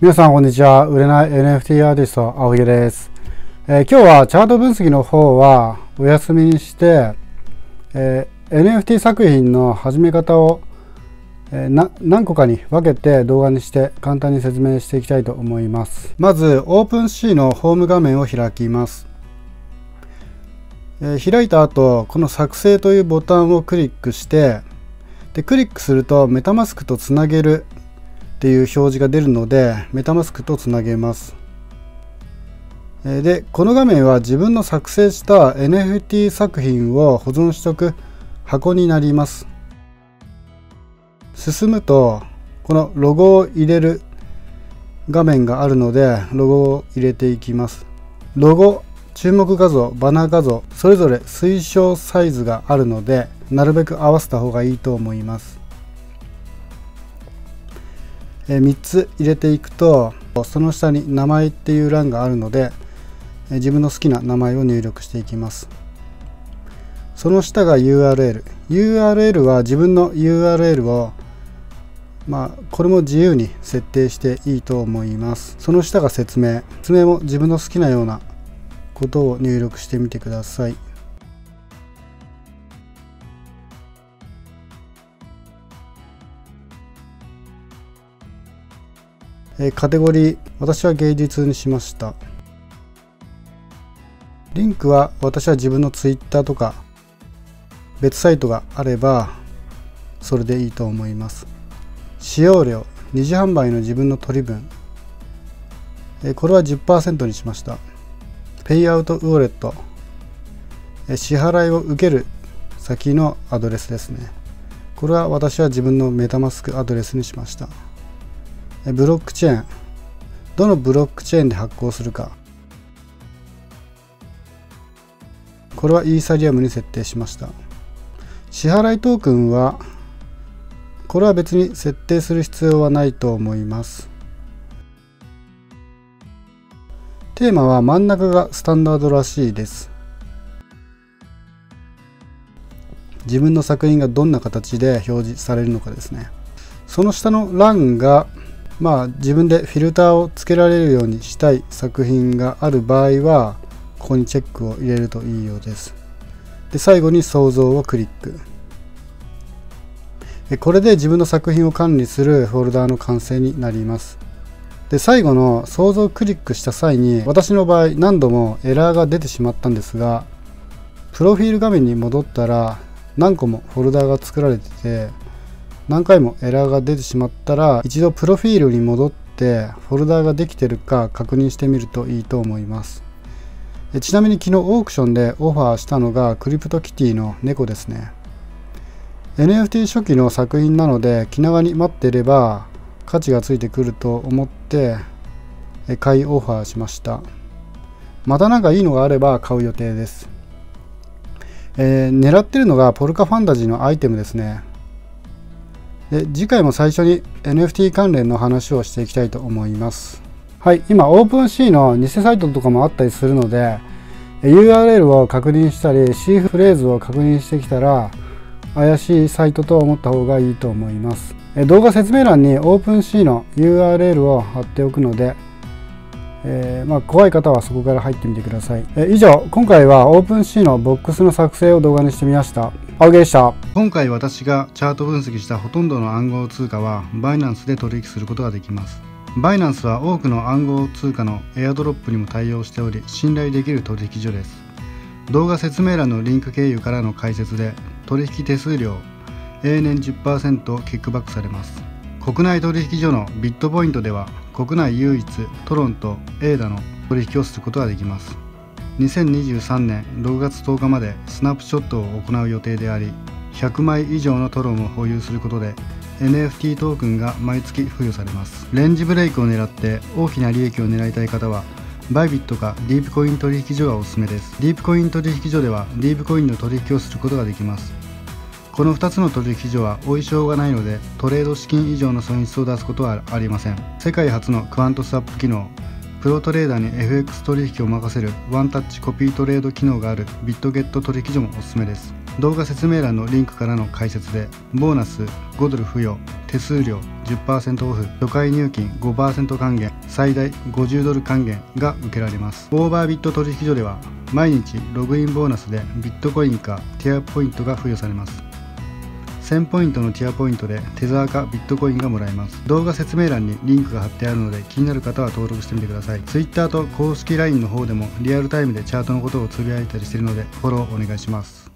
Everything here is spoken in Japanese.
皆さんこんにちは。売れない NFT アーティスト青木です、えー、今日はチャート分析の方はお休みにして、えー、NFT 作品の始め方を、えー、何個かに分けて動画にして簡単に説明していきたいと思います。まず OpenC のホーム画面を開きます。え開いた後この作成というボタンをクリックしてでクリックするとメタマスクとつなげるっていう表示が出るのでメタマスクとつなげます。でこの画面は自分の作成した NFT 作品を保存しておく箱になります。進むとこのロゴを入れる画面があるのでロゴを入れていきます。ロゴ注目画像バナー画像それぞれ推奨サイズがあるのでなるべく合わせた方がいいと思います。え3つ入れていくとその下に名前っていう欄があるので自分の好きな名前を入力していきます。その下が URL URL は自分の URL をまあこれも自由に設定していいと思います。その下が説明。説明も自分の好きなようなことを入力してみてください。えカテゴリー私は芸術にしました。リンクは私は自分の Twitter とか別サイトがあればそれでいいと思います。使用量二次販売の自分の取り分。これは10%にしました。ペイアウトウォレット。支払いを受ける先のアドレスですね。これは私は自分のメタマスクアドレスにしました。ブロックチェーン。どのブロックチェーンで発行するか。これはイーサリアムに設定しました。支払いトークンはこれは別に設定する必要はないと思います。テーマは真ん中がスタンダードらしいです。自分の作品がどんな形で表示されるのかですね。その下の欄がまあ自分でフィルターをつけられるようにしたい作品がある場合はここにチェックを入れるといいようです。で最後に想像をクリックこれで自分の作品を管理するフォルダーの完成になります。で最後の想像をクリックした際に私の場合何度もエラーが出てしまったんですがプロフィール画面に戻ったら何個もフォルダーが作られてて何回もエラーが出てしまったら一度プロフィールに戻ってフォルダーができてるか確認してみるといいと思います。ちなみに昨日オークションでオファーしたのがクリプトキティの猫ですね。NFT 初期の作品なので気長に待っていれば価値がついてくると思って買いオファーしました。また何かいいのがあれば買う予定です、えー、狙ってるのがポルカファンタジーのアイテムですね。で次回も最初に NFT 関連の話をしていきたいと思います。はい今 OpenC の偽サイトとかもあったりするので URL を確認したり C フレーズを確認してきたら怪しいサイトと思った方がいいと思います。動画説明欄に OpenC の URL を貼っておくのでえー、まあ、怖い方はそこから入ってみてください、え、以上今回は OpenC のボックスの作成を動画にしてみました。青木でした。今回私がチャート分析したほとんどの暗号通貨はバイナンスで取引することができます。バイナンスは多くの暗号通貨のエアドロップにも対応しており信頼できる取引所です。動画説明欄のリンク経由からの解説で取引手数料永年10%キックバックされます。国内取引所のビットポイントでは国内唯一トロント、エーダの取引をすることができます。2023年6月10日までスナップショットを行う予定であり100枚以上のトロンを保有することで NFT トークンが毎月付与されます。レンジブレイクを狙って大きな利益を狙いたい方はバイビットかディープコイン取引所がおすすめです。ディープコイン取引所ではディープコインの取引をすることができます。この2つの取引所は追い性がないのでトレード資金以上の損失を出すことはありません。世界初のクワントスアップ機能。プロトレーダーに FX 取引を任せるワンタッチコピートレード機能があるビットゲット取引所もおすすめです。動画説明欄のリンクからの解説でボーナス5ドル付与手数料10%オフ初回入金5%還元最大50ドル還元が受けられます。オーバービット取引所では毎日ログインボーナスでビットコインかティアポイントが付与されます。1000ポイントのティアポイントでテザーかビットコインがもらえます。動画説明欄にリンクが貼ってあるので気になる方は登録してみてください。Twitter と公式 LINE の方でもリアルタイムでチャートのことをつぶやいたりしているのでフォローお願いします。